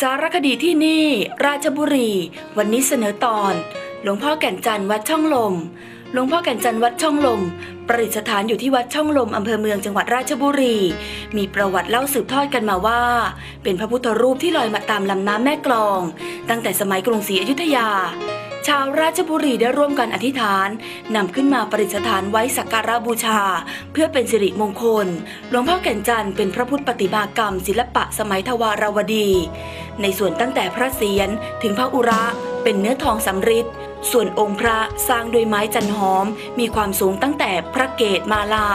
สารคดีที่นี่ ราชบุรี วันนี้เสนอตอน หลวงพ่อแก่นจันทร์วัดช่องลม หลวงพ่อแก่นจันทร์วัดช่องลม ประดิษฐานอยู่ที่วัดช่องลมอำเภอเมืองจังหวัดราชบุรี มีประวัติเล่าสืบทอดกันมาว่า เป็นพระพุทธรูปที่ลอยมาตามลำน้ำแม่กลอง ตั้งแต่สมัยกรุงศรีอยุธยา ชาวราชบุรีได้ร่วมกันอธิษฐานนำขึ้นมาประดิษฐานไว้สักการะบูชา เพื่อเป็นสิริมงคล หลวงพ่อแก่นจันทร์เป็นพระพุทธปฏิมากรรม ศิลปะสมัยทวารวดี ในส่วนตั้งแต่พระเศียรถึงพระอุระเป็นเนื้อทองสำริด ส่วนองค์พระสร้างด้วยไม้จันหอม มีความสูงตั้งแต่พระเกศมาลา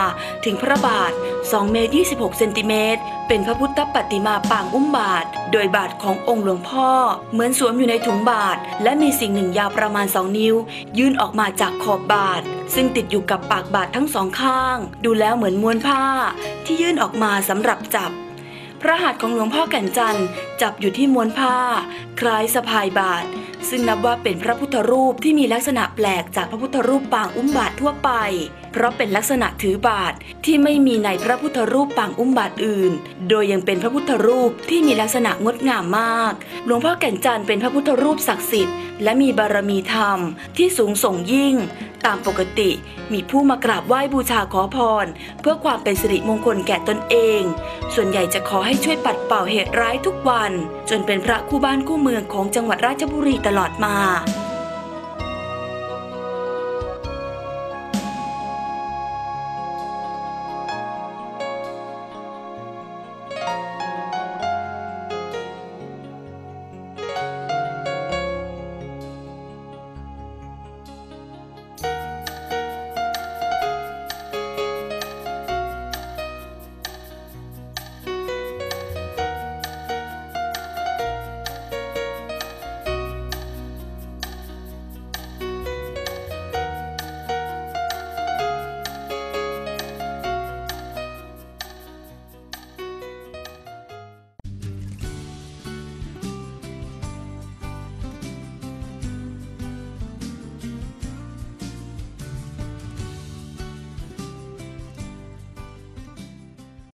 ถึงพระบาท 2 เมตร 26 เซนติเมตร เป็นพระพุทธปฏิมาปางอุ้มบาท โดยบาทขององค์หลวงพ่อ เหมือนสวมอยู่ในถุงบาท และมีสิ่งหนึ่งยาวประมาณ 2 นิ้ว ยื่นออกมาจากขอบบาท ซึ่งติดอยู่กับปากบาททั้งสองข้าง ดูแล้วเหมือนม้วนผ้า ที่ยื่นออกมาสำหรับจับพระหัตถ์ของหลวงพ่อแก่นจันทร์จับอยู่ที่ม้วนผ้า คล้ายสะพายบาท ซึ่งนับว่าเป็นพระพุทธรูปที่มีลักษณะแปลกจากพระพุทธรูปปางอุ้มบาททั่วไป เพราะเป็นลักษณะถือบาทที่ไม่มีในพระพุทธรูปปางอุ้มบาทอื่น โดยยังเป็นพระพุทธรูปที่มีลักษณะงดงามมาก หลวงพ่อแก่นจันทร์เป็นพระพุทธรูปศักดิ์สิทธิ์และมีบารมีธรรมที่สูงส่งยิ่ง ตามปกติ มีผู้มากราบไหว้บูชาขอพร เพื่อความเป็นสิริมงคลแก่ตนเอง ส่วนใหญ่จะขอให้ช่วยปัดเป่าเหตุร้ายทุกวัน จนเป็นพระคู่บ้านคู่เมืองของจังหวัดราชบุรีตลอดมา